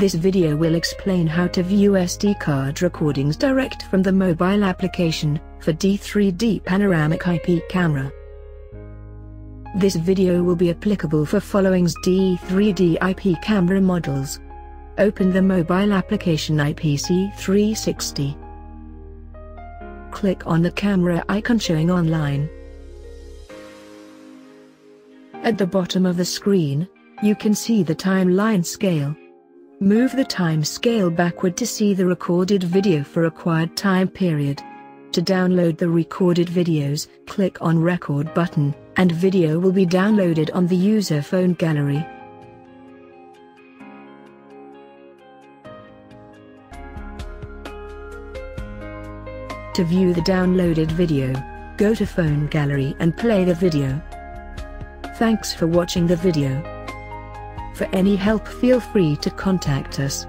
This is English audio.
This video will explain how to view SD card recordings direct from the mobile application for D3D panoramic IP camera. This video will be applicable for following's D3D IP camera models. Open the mobile application IPC360. Click on the camera icon showing online. At the bottom of the screen, you can see the timeline scale. Move the time scale backward to see the recorded video for required time period. To download the recorded videos, click on Record button, and video will be downloaded on the user phone gallery. To view the downloaded video, go to phone gallery and play the video. Thanks for watching the video. For any help feel free to contact us.